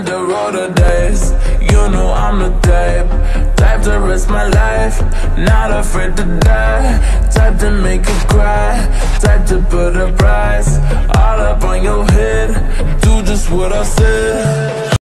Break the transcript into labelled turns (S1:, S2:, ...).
S1: good days. You know I'm the type, type to risk my life. Not afraid to die, type to make you cry, type to put a price all up on your head. Do just what I said.